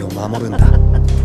を守るんだ。